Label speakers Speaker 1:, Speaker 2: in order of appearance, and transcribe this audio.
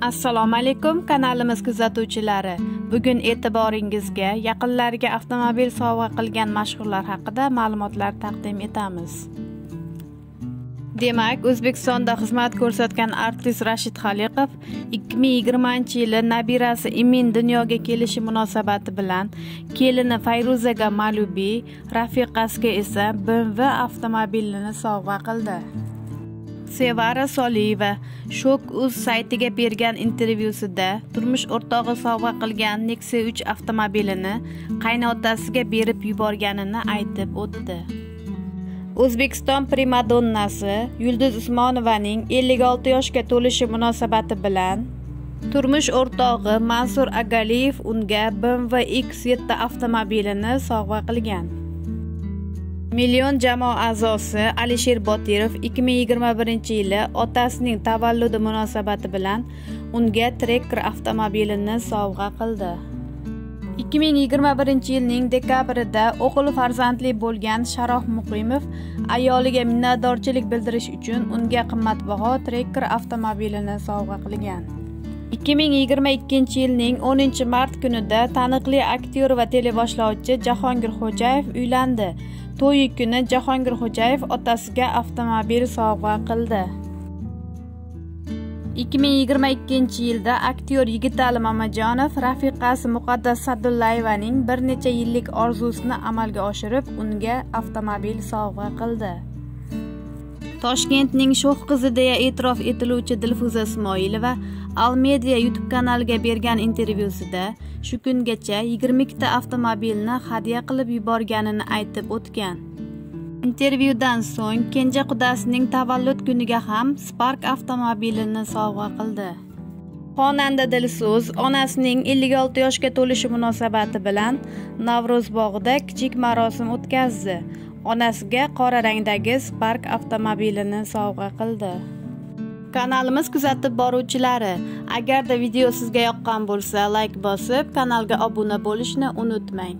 Speaker 1: assalomu alaykum kanalimiz kuzatuvchilari. Bugun e'tiboringizga yaqinlariga avtomobil sovg'a qilgan mashhurlar haqida ma'lumotlar taqdim etamiz. Demak o'zbekistonda xizmat ko'rsatgan artist rashid xoliqov 2020 yili nabirasi imin dunyoga kelishi munosabati bilan kelini fayruzaga malubiy rafiqasiga esa bmw avtomobilini sovg'a qildi. Sevara soliyeva shok uz saytiga bergan intervyusida turmush o'rtog'i sovg'a qilgan nexia 3 avtomobilini qaynotasiga berib yuborganini aytib o'tdi. O'zbekiston primadonnasi yulduz usmonovaning 56 yoshga to'lishi munosabati bilan turmush o'rtog'i mansur agaliyev unga bmw x7 avtomobilini sovg'a qilgan. Million jamoa a'zosi alisher botirov 2021 yili otasining tavalludi munosabati bilan unga trekker avtomobilini sovg'a qildi. 2021 yilning dekabrida o'g'il farzandli bo'lgan sharof muqimov ayoliga minnatdorchilik bildirish uchun unga qimmatbaho trekker avtomobilini sovg'a qilgan. 2022 yilning 10 mart kunida taniqli aktyor va teleboshlovchi jahongir xo'jayev uylandi. To'yi kuni jahongir xo'jayev otasiga avtomobil sovg'a qildi. 2022 yilda aktyor yigitali mamajonov rafiqasi muqaddas sadullayevaning bir necha yillik orzusini amalga oshirib unga avtomobil sovg'a qildi. Toshkentning sho'x qizi deya e'tirof etiluvchi dilfuza ismoilova almedia youtube kanaliga bergan intervyusida shu kungacha 20 ta avtomobilni hadya qilib yuborganini aytib o'tgan. Intervyudan so'ng kenja qudasining tavallud kuniga ham spark avtomobilini sovg'a qildi. Xonanda dilso'z onasining 56 yoshga to'lishi munosabati bilan navro'z bog'ida kichik marosim o'tkazdi. Onasiga qora rangdagi spark avtomobilini sovg'a qildi. Kanalimiz kuzatib boruvchilari agarda video sizga yoqqan bo'lsa layk bosib kanalga obuna bo'lishni unutmang.